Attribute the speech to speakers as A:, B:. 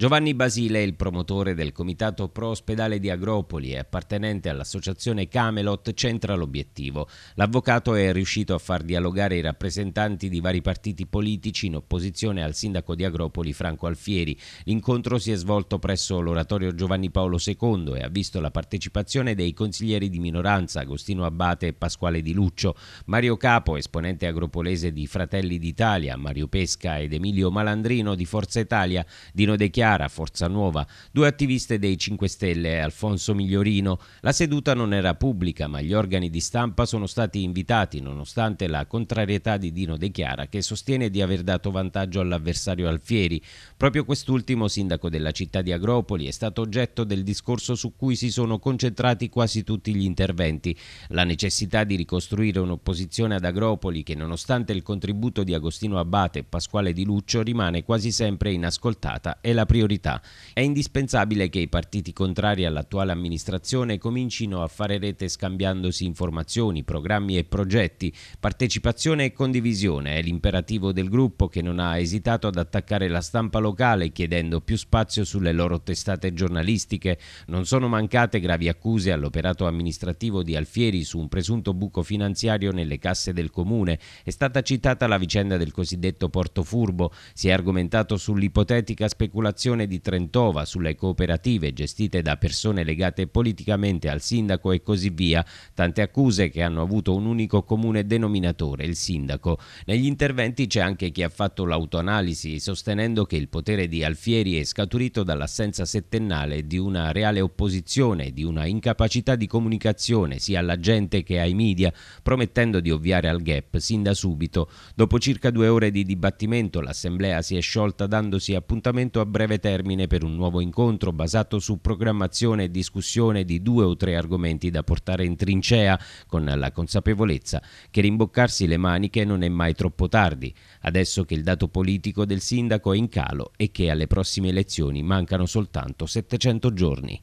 A: Giovanni Basile è il promotore del comitato pro ospedale di Agropoli e appartenente all'associazione Camelot centra l'obiettivo. L'avvocato è riuscito a far dialogare i rappresentanti di vari partiti politici in opposizione al sindaco di Agropoli Franco Alfieri. L'incontro si è svolto presso l'oratorio Giovanni Paolo II e ha visto la partecipazione dei consiglieri di minoranza Agostino Abbate e Pasquale Di Luccio, Mario Capo, esponente agropolese di Fratelli d'Italia, Mario Pesca ed Emilio Malandrino di Forza Italia, Dino De Chiara Chiara, Forza Nuova, due attiviste dei 5 Stelle e Alfonso Migliorino. La seduta non era pubblica, ma gli organi di stampa sono stati invitati nonostante la contrarietà di Dino De Chiara che sostiene di aver dato vantaggio all'avversario Alfieri. Proprio quest'ultimo, sindaco della città di Agropoli, è stato oggetto del discorso su cui si sono concentrati quasi tutti gli interventi. La necessità di ricostruire un'opposizione ad Agropoli che nonostante il contributo di Agostino Abbate e Pasquale Di Luccio rimane quasi sempre inascoltata e la prima priorità. È indispensabile che i partiti contrari all'attuale amministrazione comincino a fare rete scambiandosi informazioni, programmi e progetti. Partecipazione e condivisione è l'imperativo del gruppo che non ha esitato ad attaccare la stampa locale chiedendo più spazio sulle loro testate giornalistiche. Non sono mancate gravi accuse all'operato amministrativo di Alfieri su un presunto buco finanziario nelle casse del comune. È stata citata la vicenda del cosiddetto Porto Furbo. Si è argomentato sull'ipotetica speculazione situazione di Trentova sulle cooperative gestite da persone legate politicamente al sindaco e così via, tante accuse che hanno avuto un unico comune denominatore, il sindaco. Negli interventi c'è anche chi ha fatto l'autoanalisi sostenendo che il potere di Alfieri è scaturito dall'assenza settennale di una reale opposizione, di una incapacità di comunicazione sia alla gente che ai media, promettendo di ovviare al gap sin da subito. Dopo circa due ore di dibattimento l'assemblea si è sciolta dandosi appuntamento a breve termine per un nuovo incontro basato su programmazione e discussione di due o tre argomenti da portare in trincea, con la consapevolezza che rimboccarsi le maniche non è mai troppo tardi, adesso che il dato politico del sindaco è in calo e che alle prossime elezioni mancano soltanto 700 giorni.